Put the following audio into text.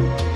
Bye.